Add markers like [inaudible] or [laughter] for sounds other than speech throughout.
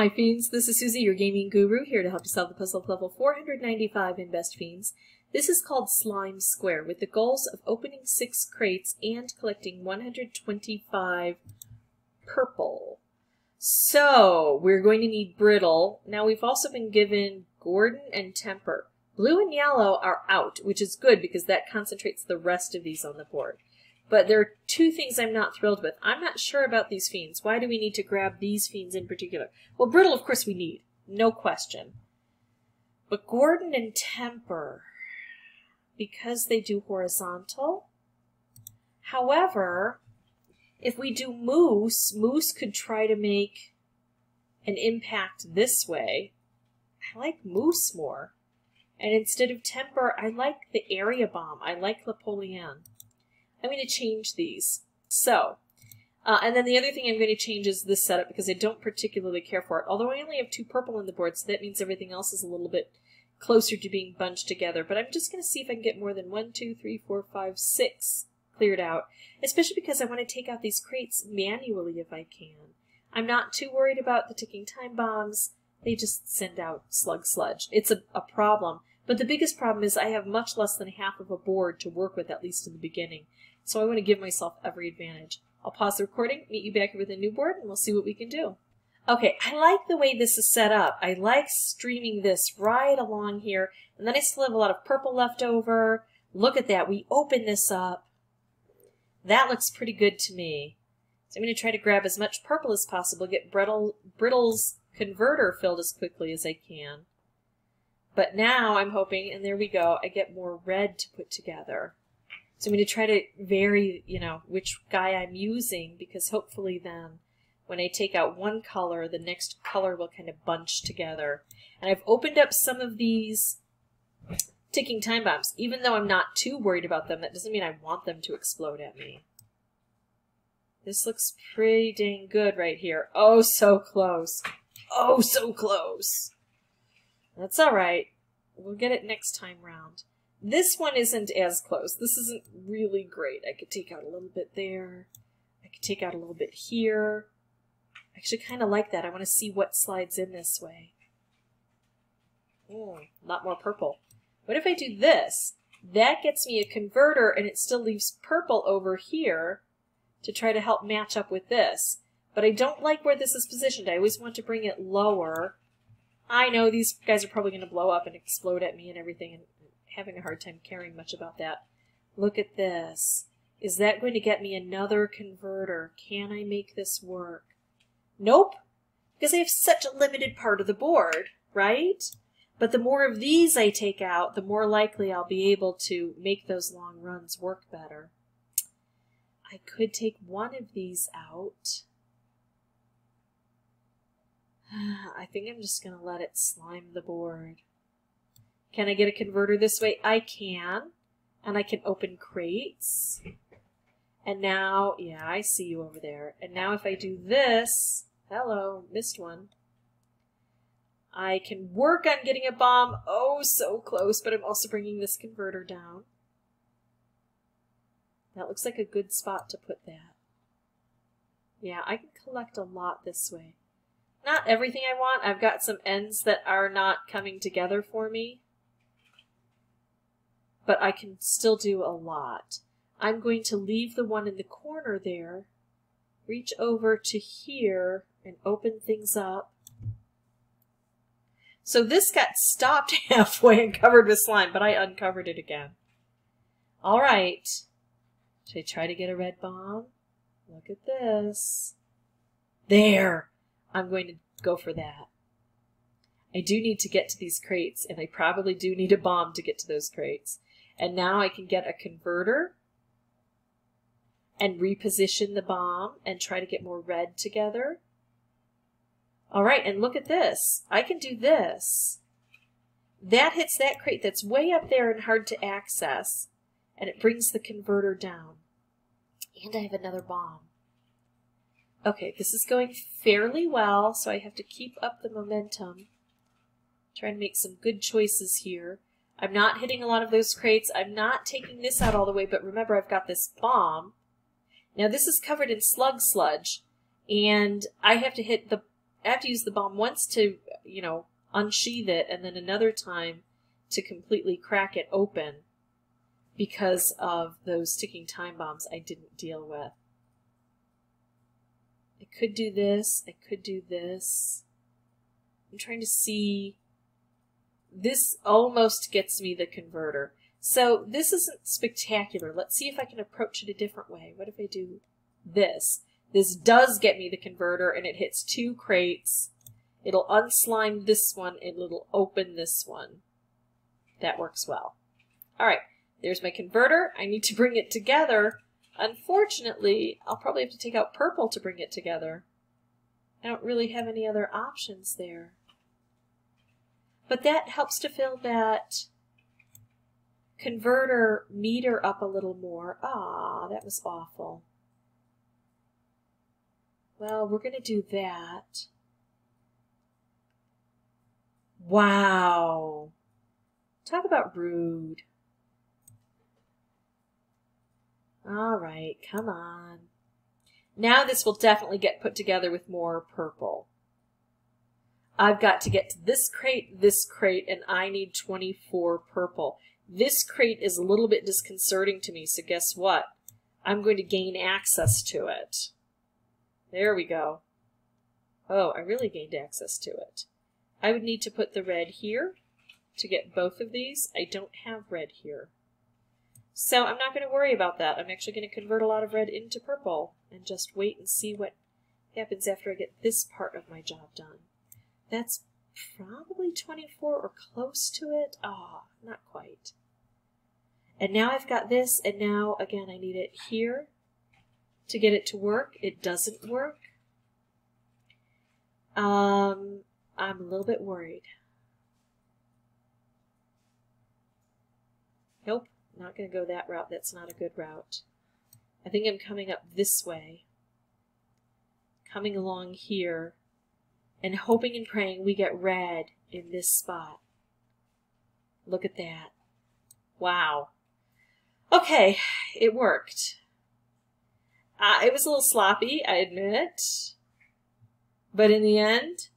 Hi Fiends, this is Suzy, your gaming guru, here to help you solve the puzzle of level 495 in Best Fiends. This is called Slime Square, with the goals of opening 6 crates and collecting 125 purple. So, we're going to need Brittle. Now we've also been given Gordon and Temper. Blue and yellow are out, which is good because that concentrates the rest of these on the board. But there are two things I'm not thrilled with. I'm not sure about these fiends. Why do we need to grab these fiends in particular? Well, Brittle, of course, we need. No question. But Gordon and Temper, because they do horizontal. However, if we do Moose, Moose could try to make an impact this way. I like Moose more. And instead of Temper, I like the Area Bomb. I like Napoleon. I'm going to change these. So, uh, and then the other thing I'm going to change is this setup because I don't particularly care for it. Although I only have two purple in the board, so that means everything else is a little bit closer to being bunched together. But I'm just going to see if I can get more than one, two, three, four, five, six cleared out, especially because I want to take out these crates manually if I can. I'm not too worried about the ticking time bombs. They just send out slug sludge. It's a, a problem. But the biggest problem is I have much less than half of a board to work with, at least in the beginning. So I want to give myself every advantage. I'll pause the recording, meet you back here with a new board, and we'll see what we can do. Okay, I like the way this is set up. I like streaming this right along here, and then I still have a lot of purple left over. Look at that. We open this up. That looks pretty good to me. So I'm going to try to grab as much purple as possible, get Brittle, Brittle's converter filled as quickly as I can. But now I'm hoping, and there we go, I get more red to put together. So I'm going to try to vary, you know, which guy I'm using because hopefully then when I take out one color, the next color will kind of bunch together. And I've opened up some of these ticking time bombs. Even though I'm not too worried about them, that doesn't mean I want them to explode at me. This looks pretty dang good right here. Oh, so close. Oh, so close. That's all right. We'll get it next time round. This one isn't as close. This isn't really great. I could take out a little bit there. I could take out a little bit here. I actually kind of like that. I want to see what slides in this way. Mm, a lot more purple. What if I do this? That gets me a converter and it still leaves purple over here to try to help match up with this. But I don't like where this is positioned. I always want to bring it lower. I know these guys are probably going to blow up and explode at me and everything, and having a hard time caring much about that. Look at this. Is that going to get me another converter? Can I make this work? Nope, because I have such a limited part of the board, right? But the more of these I take out, the more likely I'll be able to make those long runs work better. I could take one of these out. I think I'm just going to let it slime the board. Can I get a converter this way? I can. And I can open crates. And now, yeah, I see you over there. And now if I do this, hello, missed one. I can work on getting a bomb. Oh, so close, but I'm also bringing this converter down. That looks like a good spot to put that. Yeah, I can collect a lot this way. Not everything I want. I've got some ends that are not coming together for me but I can still do a lot. I'm going to leave the one in the corner there, reach over to here and open things up. So this got stopped [laughs] halfway and covered with slime, but I uncovered it again. All right. Should I try to get a red bomb? Look at this. There. I'm going to go for that. I do need to get to these crates, and I probably do need a bomb to get to those crates. And now I can get a converter and reposition the bomb and try to get more red together. All right, and look at this. I can do this. That hits that crate that's way up there and hard to access, and it brings the converter down. And I have another bomb. Okay, this is going fairly well, so I have to keep up the momentum. Trying to make some good choices here. I'm not hitting a lot of those crates. I'm not taking this out all the way, but remember I've got this bomb. Now this is covered in slug sludge, and I have to hit the I have to use the bomb once to, you know, unsheath it, and then another time to completely crack it open because of those ticking time bombs I didn't deal with. I could do this, I could do this. I'm trying to see. This almost gets me the converter. So this isn't spectacular. Let's see if I can approach it a different way. What if I do this? This does get me the converter and it hits two crates. It'll unslime this one and it'll open this one. That works well. All right, there's my converter. I need to bring it together. Unfortunately, I'll probably have to take out purple to bring it together. I don't really have any other options there. But that helps to fill that converter meter up a little more. Ah, that was awful. Well, we're going to do that. Wow. Talk about rude. All right, come on. Now this will definitely get put together with more purple. I've got to get to this crate, this crate, and I need 24 purple. This crate is a little bit disconcerting to me, so guess what? I'm going to gain access to it. There we go. Oh, I really gained access to it. I would need to put the red here to get both of these. I don't have red here. So I'm not going to worry about that. I'm actually going to convert a lot of red into purple and just wait and see what happens after I get this part of my job done. That's probably 24 or close to it. Ah, oh, not quite. And now I've got this, and now, again, I need it here to get it to work. It doesn't work. Um, I'm a little bit worried. Nope, not going to go that route. That's not a good route. I think I'm coming up this way, coming along here, and hoping and praying we get red in this spot. Look at that. Wow. Okay, it worked. Uh, it was a little sloppy, I admit. But in the end,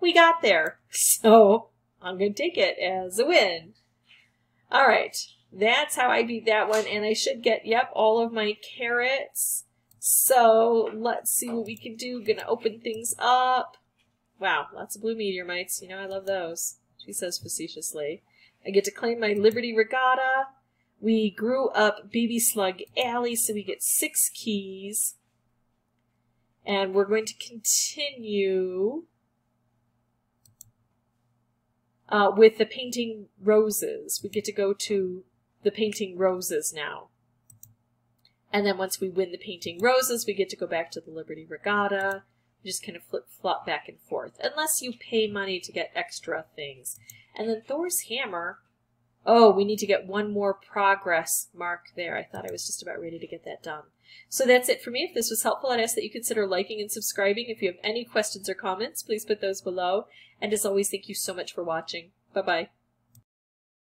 we got there. [laughs] So I'm going to take it as a win. All right. That's how I beat that one. And I should get, yep, all of my carrots. So let's see what we can do. Gonna open things up. Wow, lots of blue meteor mites. You know, I love those. She says facetiously. I get to claim my Liberty Regatta. We grew up BB Slug Alley, so we get six keys. And we're going to continue uh, with the painting roses. We get to go to the painting roses now. And then once we win the painting roses, we get to go back to the Liberty Regatta. We just kind of flip flop back and forth, unless you pay money to get extra things. And then Thor's hammer Oh, we need to get one more progress mark there. I thought I was just about ready to get that done. So that's it for me. If this was helpful, I'd ask that you consider liking and subscribing. If you have any questions or comments, please put those below. And as always, thank you so much for watching. Bye-bye.